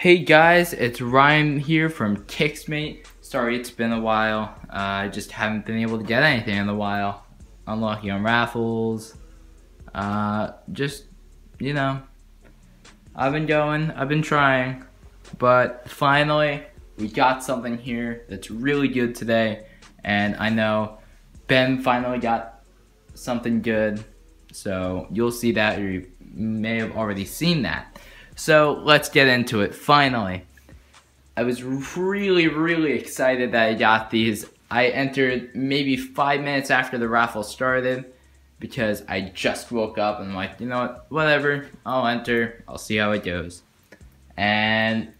Hey guys, it's Ryan here from KickzM8. Sorry it's been a while. Uh, I just haven't been able to get anything in a while. Unlucky on raffles. Uh, just, you know, I've been going, I've been trying. But finally, we got something here that's really good today. And I know Ben finally got something good. So you'll see that, or you may have already seen that. So let's get into it, finally. I was really, really excited that I got these. I entered maybe five minutes after the raffle started because I just woke up and I'm like, you know what, whatever, I'll enter, I'll see how it goes. And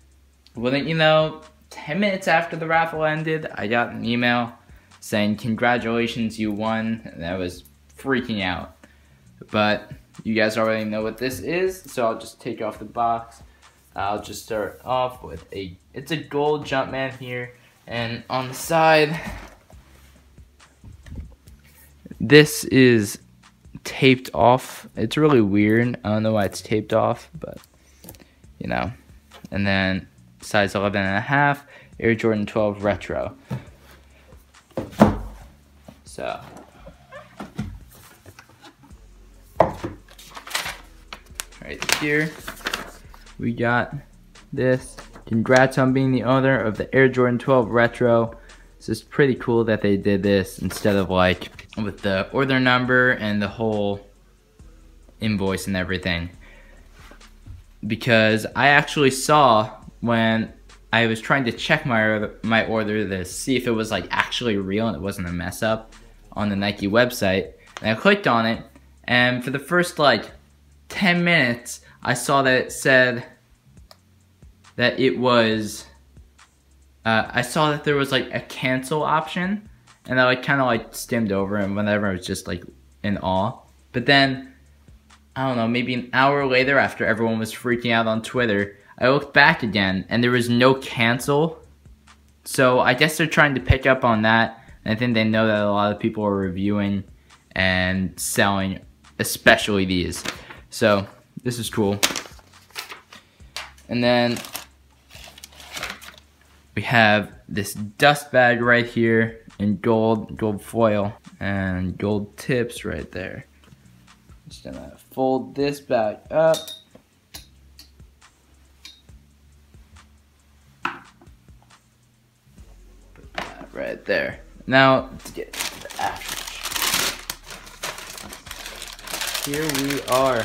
wouldn't you know, 10 minutes after the raffle ended, I got an email saying, congratulations, you won, and I was freaking out. But you guys already know what this is, so I'll just take off the box. I'll just start off with a, it's a gold Jumpman here, and on the side, this is taped off. It's really weird. I don't know why it's taped off, but you know. And then size 11 and a half, Air Jordan 12 Retro. So, here. We got this. Congrats on being the owner of the Air Jordan 12 Retro. This is pretty cool that they did this instead of like with the order number and the whole invoice and everything. Because I actually saw when I was trying to check my my order to see if it was like actually real and it wasn't a mess up on the Nike website. And I clicked on it and for the first like 10 minutes, I saw that it said that it was, uh, I saw that there was like a cancel option and I like kind of like stemmed over and whenever I was just like in awe. But then, I don't know, maybe an hour later after everyone was freaking out on Twitter, I looked back again and there was no cancel. So I guess they're trying to pick up on that. And I think they know that a lot of people are reviewing and selling, especially these. So this is cool. And then we have this dust bag right here in gold, gold foil and gold tips right there. Just gonna fold this bag up. Put that right there. Now to get the action. Here we are.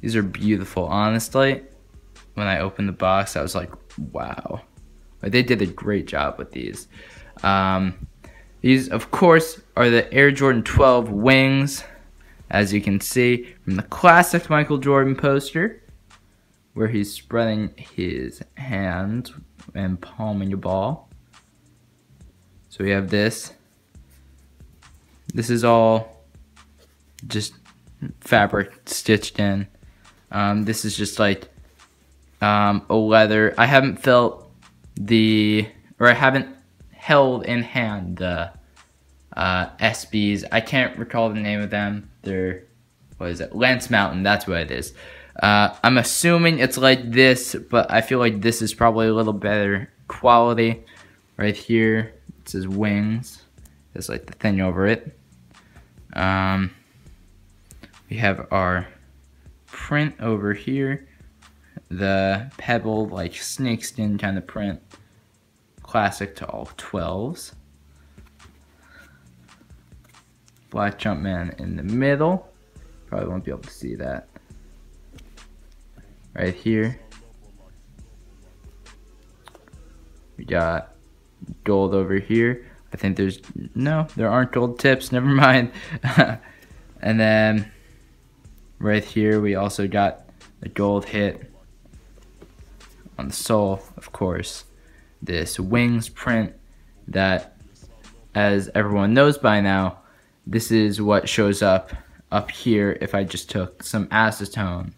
These are beautiful. Honestly, when I opened the box, I was like, wow. they did a great job with these. Um, these, of course, are the Air Jordan 12 wings, as you can see from the classic Michael Jordan poster, where he's spreading his hands and palming a ball. So we have this. This is all just fabric stitched in. Um, this is just like um, a leather. I haven't felt the, or I haven't held in hand the uh, SBs. I can't recall the name of them. They're, what is it? Lance Mountain, that's what it is. Uh, I'm assuming it's like this, but I feel like this is probably a little better quality. Right here, it says wings. There's like the thing over it. Um, we have our print over here. The pebble like snakeskin kind of print. Classic to all 12s. Black Jumpman in the middle. Probably won't be able to see that. Right here. We got gold over here. I think there's, no, there aren't gold tips, never mind. and then Right here, we also got the gold hit on the sole, of course. This wings print that, as everyone knows by now, this is what shows up up here if I just took some acetone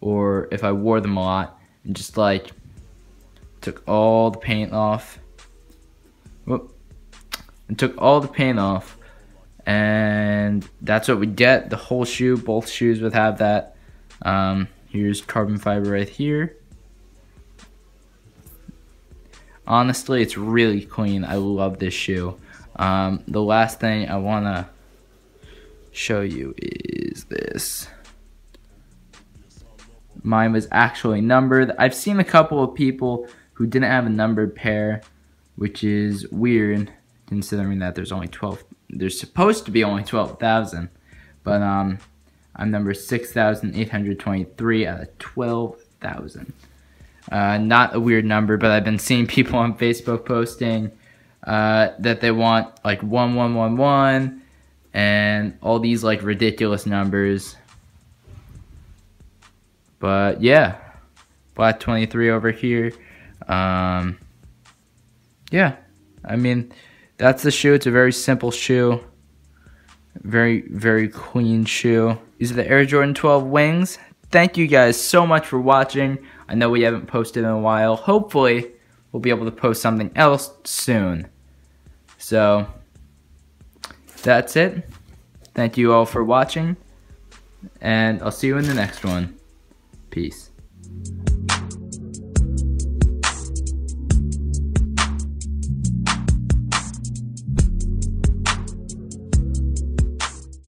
or if I wore them a lot and just like took all the paint off. Whoop, and took all the paint off and that's what we get. The whole shoe, both shoes would have that. Um, here's carbon fiber right here. Honestly, it's really clean. I love this shoe. Um, the last thing I want to show you is this. Mine was actually numbered. I've seen a couple of people who didn't have a numbered pair, which is weird considering that there's only 12 there's supposed to be only 12,000. But um I'm number 6,823 out of 12,000. Uh, not a weird number, but I've been seeing people on Facebook posting uh, that they want like 1111 and all these like ridiculous numbers. But yeah, black 23 over here. Um, yeah, I mean, that's the shoe. It's a very simple shoe. Very, very clean shoe. These are the Air Jordan 12 wings. Thank you guys so much for watching. I know we haven't posted in a while. Hopefully, we'll be able to post something else soon. So, that's it. Thank you all for watching. And I'll see you in the next one. Peace.